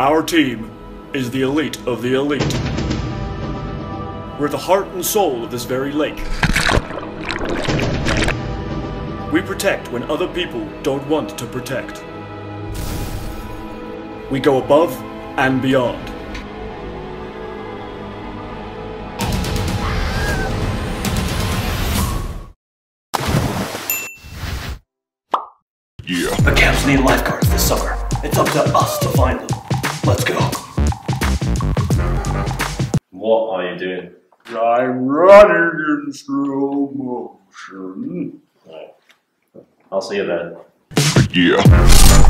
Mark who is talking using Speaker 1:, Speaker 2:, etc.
Speaker 1: Our team is the elite of the elite. We're the heart and soul of this very lake. We protect when other people don't want to protect. We go above and beyond.
Speaker 2: Yeah.
Speaker 3: The camps need lifeguards this summer. It's up to us to find them.
Speaker 4: What are you doing?
Speaker 1: I'm running in slow motion.
Speaker 4: Right. I'll see you then.
Speaker 2: Yeah.